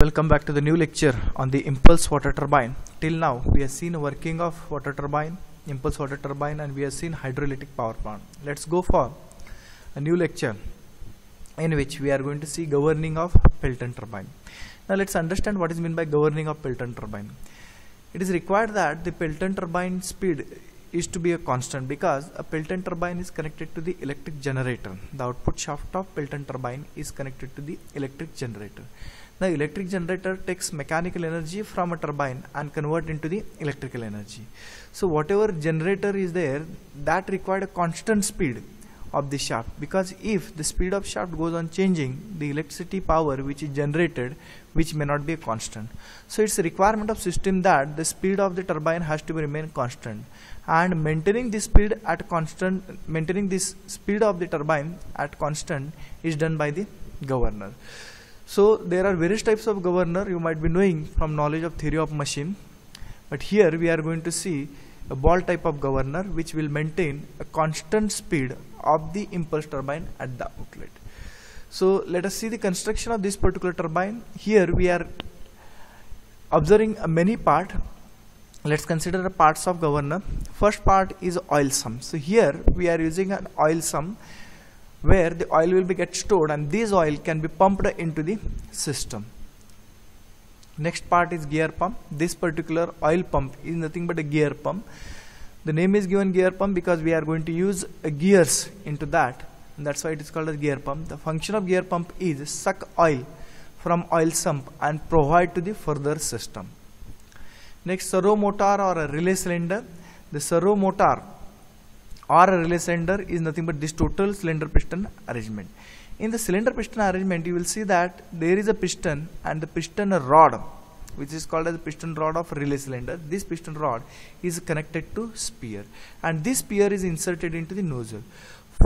Welcome back to the new lecture on the impulse water turbine. Till now we have seen working of water turbine, impulse water turbine and we have seen hydroelectric power plant. Let's go for a new lecture in which we are going to see governing of Pelton turbine. Now let's understand what is meant by governing of Pelton turbine. It is required that the Pelton turbine speed is to be a constant because a Pelton turbine is connected to the electric generator. The output shaft of Pelton turbine is connected to the electric generator. The electric generator takes mechanical energy from a turbine and convert into the electrical energy. So whatever generator is there that required a constant speed of the shaft because if the speed of shaft goes on changing the electricity power which is generated which may not be a constant. So it's a requirement of system that the speed of the turbine has to remain constant and maintaining this speed at constant maintaining this speed of the turbine at constant is done by the governor. So there are various types of governor you might be knowing from knowledge of theory of machine. But here we are going to see a ball type of governor which will maintain a constant speed of the impulse turbine at the outlet. So let us see the construction of this particular turbine. Here we are observing a many part. Let's consider the parts of governor. First part is oil sump. So here we are using an oil sump where the oil will be get stored and this oil can be pumped into the system next part is gear pump this particular oil pump is nothing but a gear pump the name is given gear pump because we are going to use uh, gears into that. That's why it is called as gear pump. The function of gear pump is suck oil from oil sump and provide to the further system. Next servo motor or a relay cylinder. The servo motor or a relay cylinder is nothing but this total cylinder piston arrangement. In the cylinder piston arrangement, you will see that there is a piston and the piston rod, which is called as piston rod of relay cylinder. This piston rod is connected to spear, and this spear is inserted into the nozzle.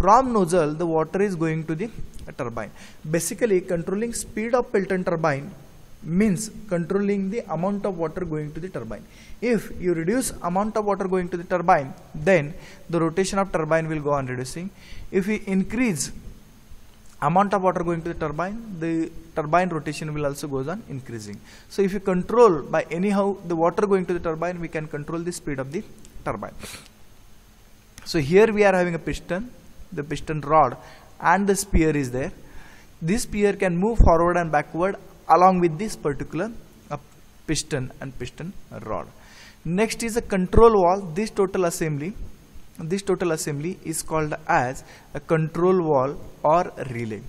From nozzle, the water is going to the turbine. Basically, controlling speed of Pelton turbine means controlling the amount of water going to the turbine. If you reduce amount of water going to the turbine, then the rotation of turbine will go on reducing. If you increase amount of water going to the turbine, the turbine rotation will also goes on increasing. So if you control by anyhow the water going to the turbine, we can control the speed of the turbine. So here we are having a piston, the piston rod and the spear is there. This spear can move forward and backward along with this particular uh, piston and piston rod. Next is a control valve. This total assembly, this total assembly is called as a control valve or relay.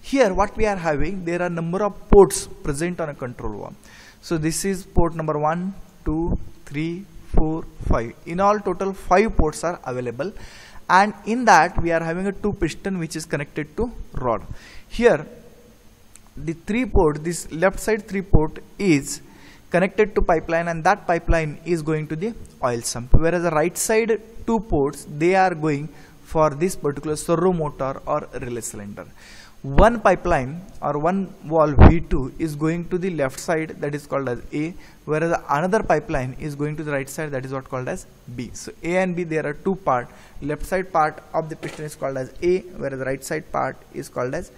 Here what we are having, there are number of ports present on a control valve. So this is port number 1, 2, 3, 4, 5. In all total 5 ports are available and in that we are having a 2 piston which is connected to rod. Here the 3 port, this left side 3 port is connected to pipeline and that pipeline is going to the oil sump whereas the right side two ports they are going for this particular servo motor or relay cylinder one pipeline or one valve V2 is going to the left side that is called as A whereas another pipeline is going to the right side that is what called as B. So A and B there are two part left side part of the piston is called as A whereas right side part is called as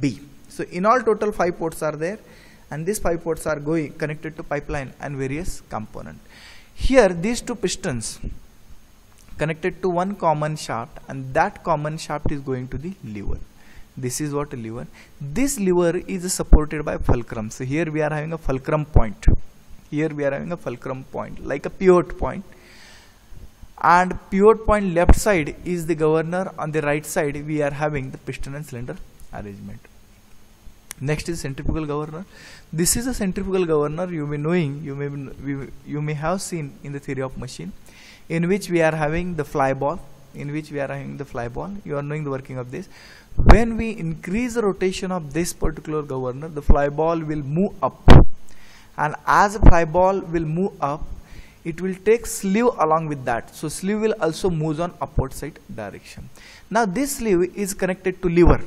B. So in all total five ports are there and these five ports are going connected to pipeline and various component. Here these two pistons connected to one common shaft and that common shaft is going to the lever. This is what a lever. This lever is supported by fulcrum. So here we are having a fulcrum point. Here we are having a fulcrum point like a pivot point and pivot point left side is the governor on the right side we are having the piston and cylinder arrangement. Next is centrifugal governor. This is a centrifugal governor you may knowing, you may you may have seen in the theory of machine, in which we are having the fly ball, in which we are having the fly ball. You are knowing the working of this. When we increase the rotation of this particular governor, the fly ball will move up, and as a fly ball will move up, it will take sleeve along with that. So sleeve will also move on upward side direction. Now this sleeve is connected to lever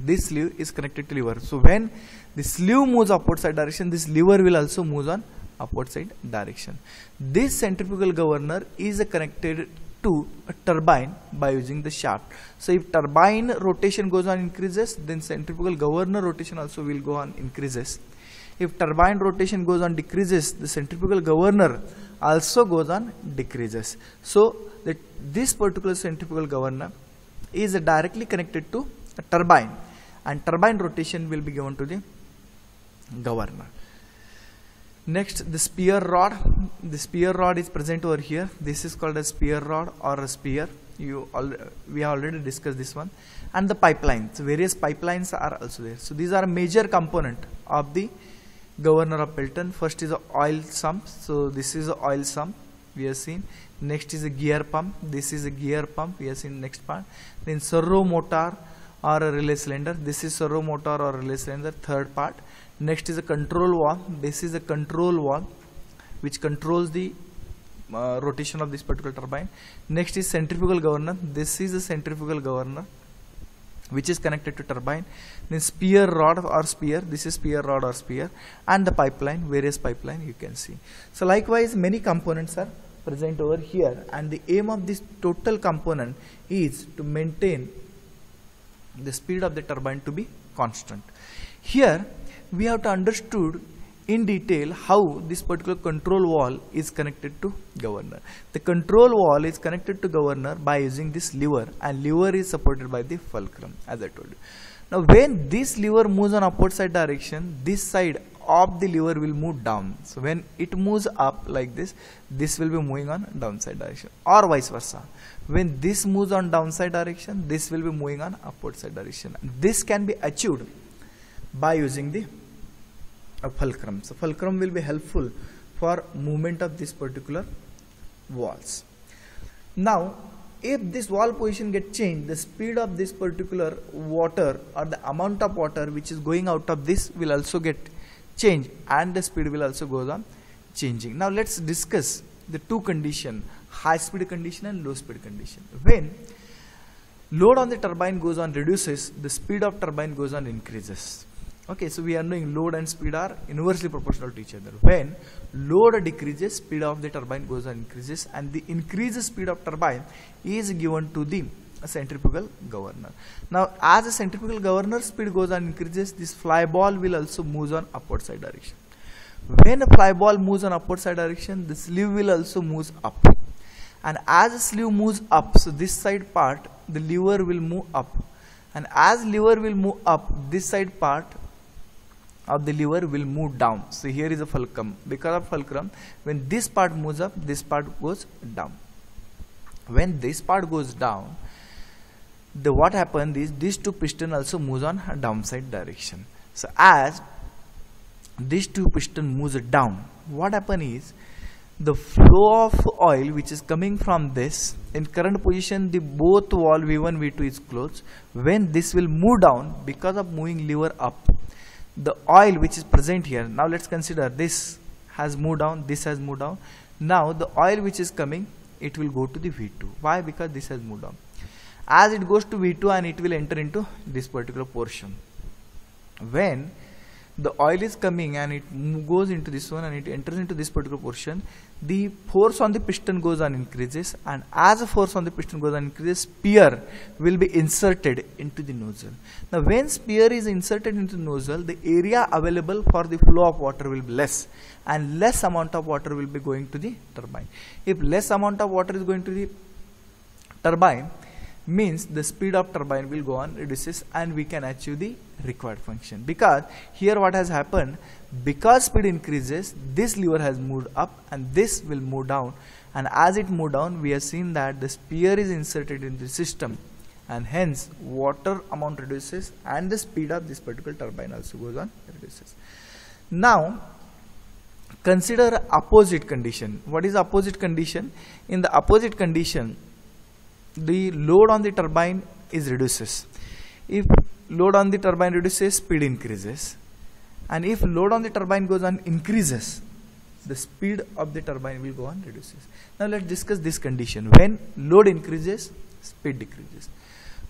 this sleeve is connected to lever so when the sleeve moves upward side direction this lever will also move on upward side direction. This centrifugal governor is connected to a turbine by using the shaft. So if turbine rotation goes on increases then centrifugal governor rotation also will go on increases. If turbine rotation goes on decreases the centrifugal governor also goes on decreases. So that this particular centrifugal governor is directly connected to turbine. And turbine rotation will be given to the governor. Next the spear rod. The spear rod is present over here. This is called a spear rod or a spear. You all we have already discussed this one. And the pipelines. Various pipelines are also there. So these are major component of the governor of Pelton. First is oil sump. So this is oil sump. We have seen. Next is a gear pump. This is a gear pump. We have seen next part. Then servo motor or a relay cylinder. This is servo motor or relay cylinder third part. Next is a control valve. This is a control valve which controls the uh, rotation of this particular turbine. Next is centrifugal governor. This is a centrifugal governor which is connected to turbine. Then spear rod or spear. This is spear rod or spear. And the pipeline various pipeline you can see. So likewise many components are present over here. And the aim of this total component is to maintain the speed of the turbine to be constant here we have to understood in detail how this particular control valve is connected to governor. The control valve is connected to governor by using this lever and lever is supported by the fulcrum as I told you. Now when this lever moves on upward side direction, this side of the lever will move down. So when it moves up like this, this will be moving on downside direction or vice versa. When this moves on downside direction, this will be moving on upward side direction. This can be achieved by using the a fulcrum. So fulcrum will be helpful for movement of this particular walls Now if this wall position get changed, the speed of this particular water or the amount of water which is going out of this will also get changed and the speed will also goes on changing. Now let's discuss the two condition high speed condition and low speed condition. When load on the turbine goes on reduces, the speed of turbine goes on increases okay so we are knowing load and speed are inversely proportional to each other when load decreases speed of the turbine goes on increases and the increased speed of turbine is given to the centrifugal governor now as a centrifugal governor speed goes on increases this fly ball will also move on upward side direction when a fly ball moves on upward side direction the sleeve will also move up and as the sleeve moves up so this side part the lever will move up and as lever will move up this side part of the lever will move down. So here is a fulcrum. Because of fulcrum, when this part moves up, this part goes down. When this part goes down, the what happened is these two piston also moves on a downside direction. So as these two piston moves down, what happen is the flow of oil which is coming from this in current position the both wall v1 v2 is closed. When this will move down because of moving lever up the oil which is present here now let's consider this has moved down this has moved down. Now the oil which is coming it will go to the V2 why? Because this has moved down as it goes to V2 and it will enter into this particular portion. When the oil is coming and it goes into this one and it enters into this particular portion the force on the piston goes on increases and as the force on the piston goes on increases spear will be inserted into the nozzle. Now when spear is inserted into the nozzle the area available for the flow of water will be less and less amount of water will be going to the turbine. If less amount of water is going to the turbine means the speed of turbine will go on reduces and we can achieve the required function. Because here what has happened because speed increases this lever has moved up and this will move down. And as it move down we have seen that the spear is inserted in the system. And hence water amount reduces and the speed of this particular turbine also goes on reduces. Now consider opposite condition. What is opposite condition? In the opposite condition the load on the turbine is reduces. If load on the turbine reduces, speed increases. And if load on the turbine goes on increases, the speed of the turbine will go on reduces. Now let's discuss this condition. When load increases, speed decreases.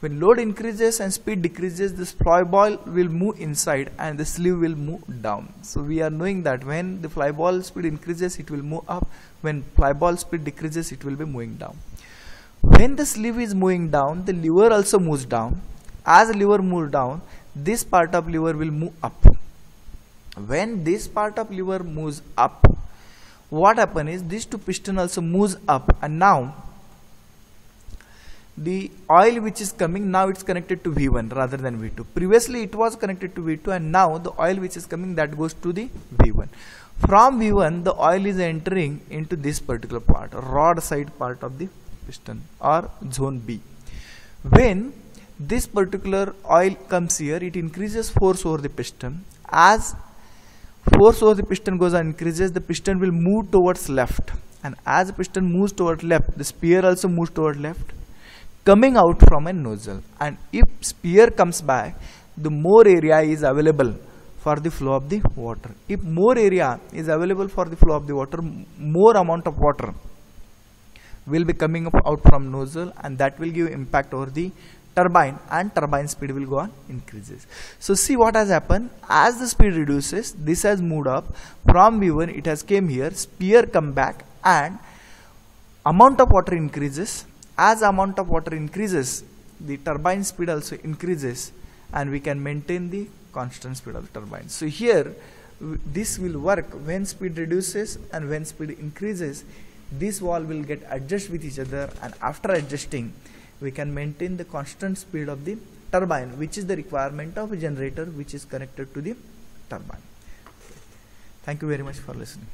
When load increases and speed decreases, this fly ball will move inside and the sleeve will move down. So we are knowing that when the fly ball speed increases, it will move up. When fly ball speed decreases, it will be moving down when the sleeve is moving down the lever also moves down. As lever moves down this part of lever will move up. When this part of lever moves up what happen is this two piston also moves up. And now the oil which is coming now it's connected to V1 rather than V2 previously it was connected to V2 and now the oil which is coming that goes to the V1 from V1 the oil is entering into this particular part rod side part of the piston or zone B. When this particular oil comes here it increases force over the piston. As force over the piston goes and increases the piston will move towards left. And as the piston moves towards left the spear also moves towards left coming out from a nozzle. And if spear comes back the more area is available for the flow of the water. If more area is available for the flow of the water more amount of water will be coming up out from nozzle and that will give impact over the turbine and turbine speed will go on increases. So see what has happened. As the speed reduces this has moved up. From v1 it has came here spear come back and amount of water increases. As amount of water increases the turbine speed also increases and we can maintain the constant speed of the turbine. So here this will work. When speed reduces and when speed increases this wall will get adjust with each other and after adjusting we can maintain the constant speed of the turbine which is the requirement of a generator which is connected to the turbine. Thank you very much for listening